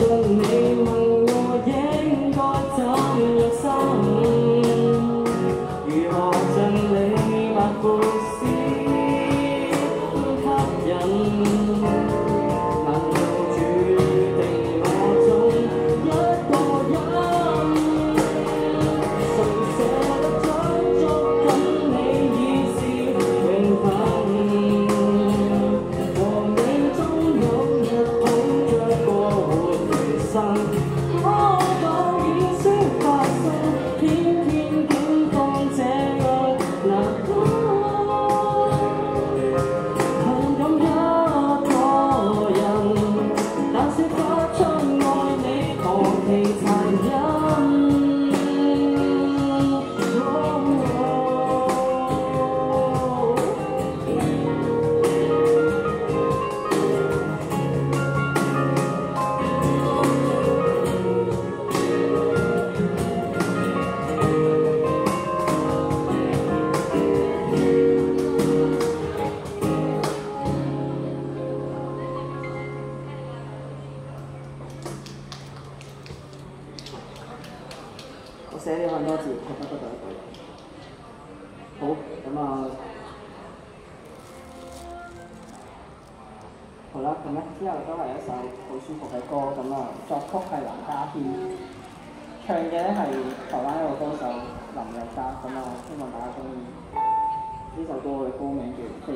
It's amazing. 寫咗很多字，讀得多就一句。好，咁啊，好啦，咁咧之後都係一首好舒服嘅歌，咁啊作曲係林家謙，唱嘅咧係台灣一個歌手林宥嘉，咁啊希望大家中意呢首歌嘅歌名叫《飛》。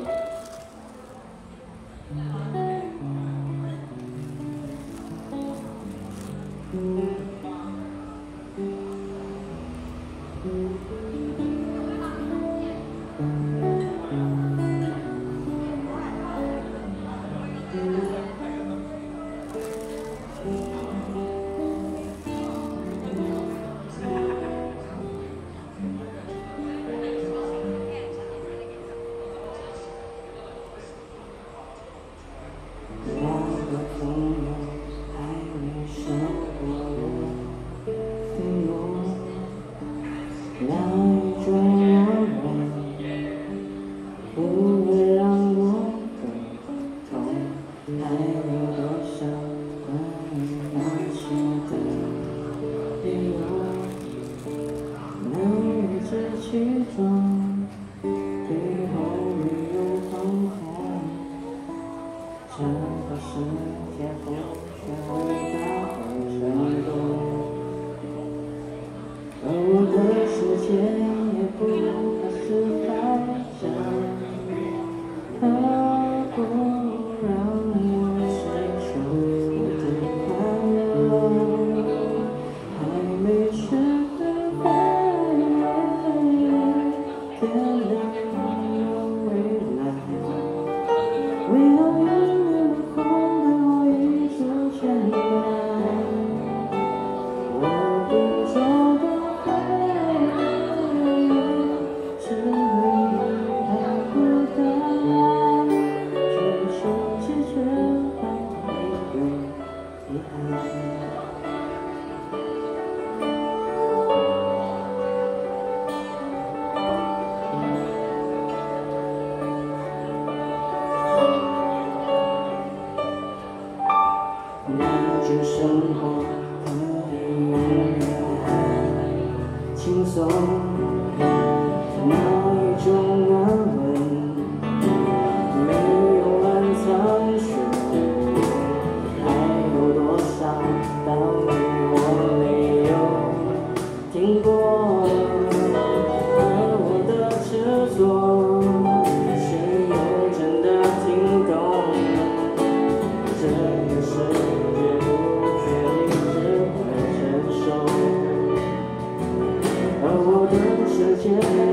just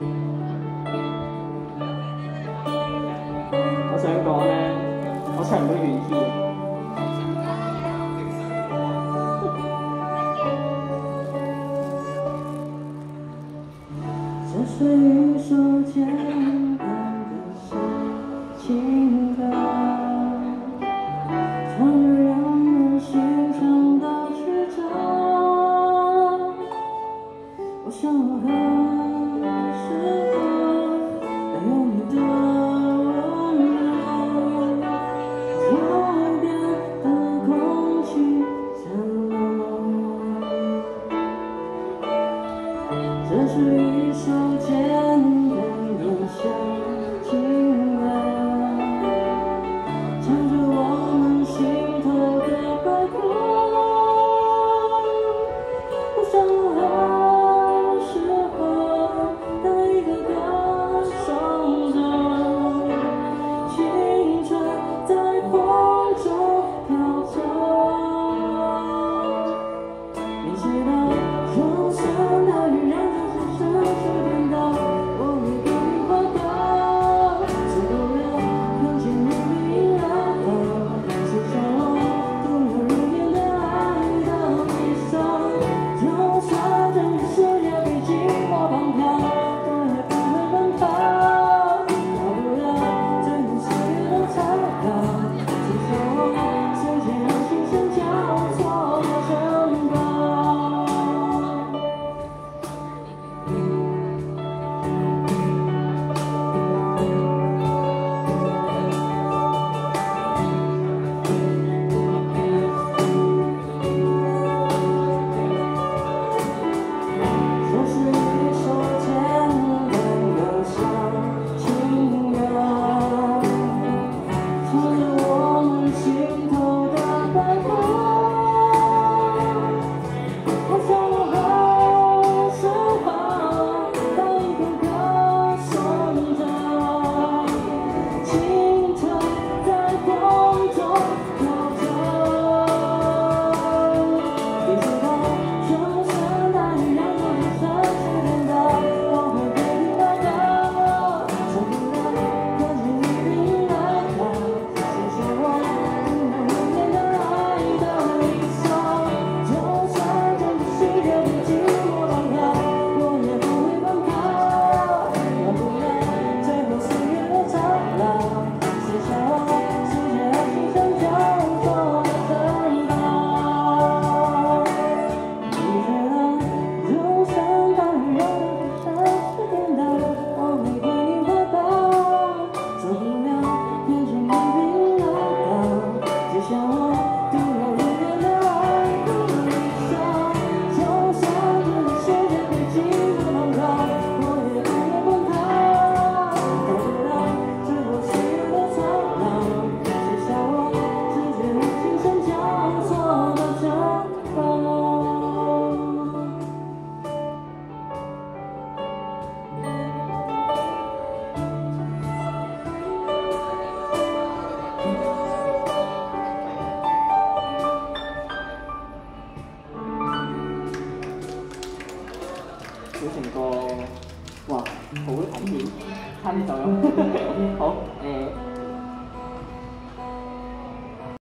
我